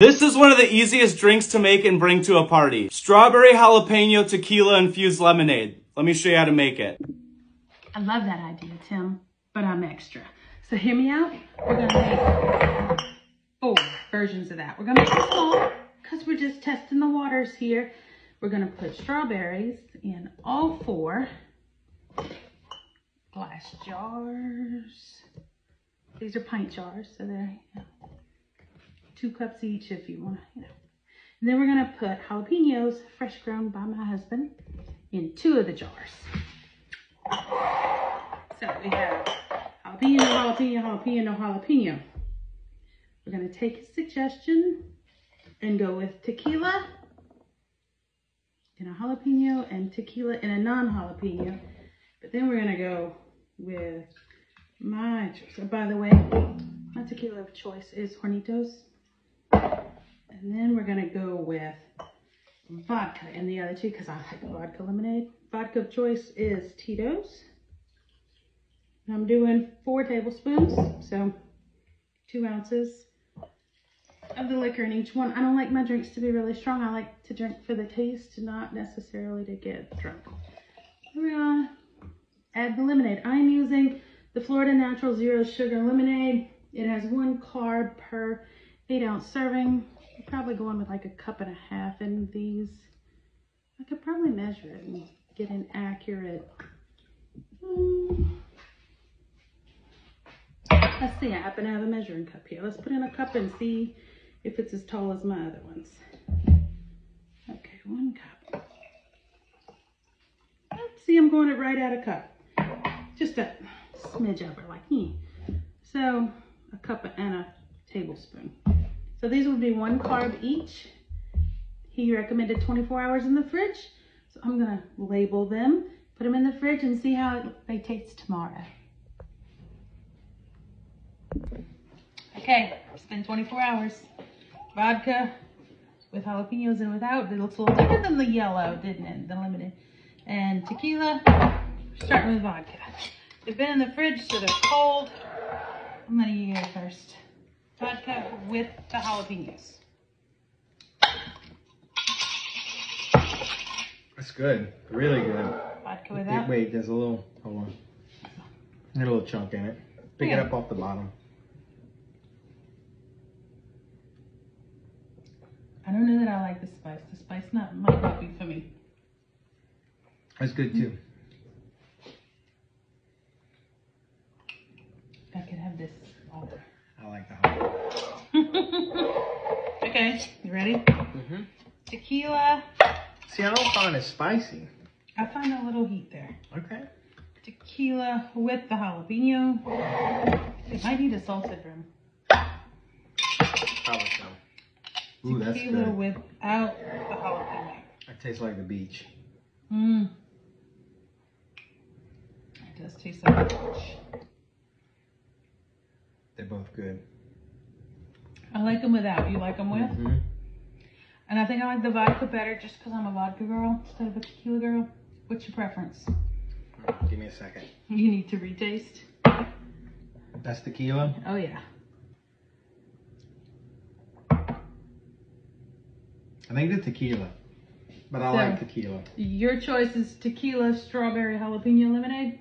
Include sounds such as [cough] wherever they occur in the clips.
This is one of the easiest drinks to make and bring to a party. Strawberry jalapeno tequila infused lemonade. Let me show you how to make it. I love that idea, Tim, but I'm extra. So hear me out. We're gonna make four versions of that. We're gonna make it small because we're just testing the waters here. We're gonna put strawberries in all four glass jars. These are pint jars, so they're know, two cups each if you want, you know. And then we're gonna put jalapenos, fresh grown by my husband, in two of the jars. So we have jalapeno, jalapeno, jalapeno, jalapeno. We're gonna take a suggestion and go with tequila in a jalapeno and tequila in a non-jalapeno. But then we're gonna go with my choice. Oh, by the way, my tequila of choice is Hornitos. And then we're gonna go with vodka in the other two because I like vodka lemonade. Vodka of choice is Tito's. I'm doing four tablespoons, so two ounces of the liquor in each one. I don't like my drinks to be really strong. I like to drink for the taste, not necessarily to get drunk. We're gonna add the lemonade. I'm using the Florida Natural Zero Sugar Lemonade. It has one carb per eight ounce serving. I'm probably going with like a cup and a half in these. I could probably measure it and get an accurate. Um, let's see, I happen to have a measuring cup here. Let's put in a cup and see if it's as tall as my other ones. Okay, one cup. See, I'm going it right out of cup. Just a smidge over, like, hmm. So, a cup and a tablespoon. So these would be one carb each. He recommended 24 hours in the fridge. So I'm gonna label them, put them in the fridge and see how they taste tomorrow. Okay, it's been 24 hours. Vodka with jalapenos and without. It looks a little different than the yellow, didn't it? The limited. And tequila, starting with vodka. They've been in the fridge, so they're cold. I'm gonna eat go first. Vodka uh, with the jalapenos. That's good. Really good. Vodka Wait, without. wait, there's a little, hold on. A little chunk in it. Pick it up off the bottom. I don't know that I like the spice. The spice not might not be for me. That's good too. I could have this all. I like that. [laughs] okay, you ready? Mm-hmm. Tequila. See, I don't find it spicy. I find a little heat there. Okay. Tequila with the jalapeno. It might need a salted rim. Probably so. Ooh, that's Tequila good. without the jalapeno. That tastes like the beach. Mmm. It does taste like fish. They're both good. I like them without. You like them with? Mm-hmm. And I think I like the vodka better just because I'm a vodka girl instead of a tequila girl. What's your preference? Give me a second. You need to retaste. That's tequila. Oh yeah. I think the tequila. But I So- like tequila. Your choice is tequila strawberry jalapeno lemonade.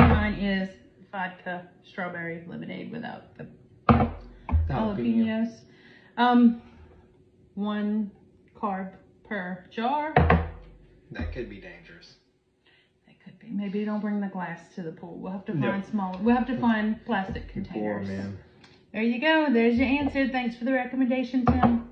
Mine is vodka strawberry lemonade without the. Jalapenos. Um, one carb per jar. That could be dangerous. That could be. Maybe you don't bring the glass to the pool. We'll have to No. find smaller. We'll have to find plastic Poor containers. man. There you go. There's your answer. Thanks for the recommendation, Tim.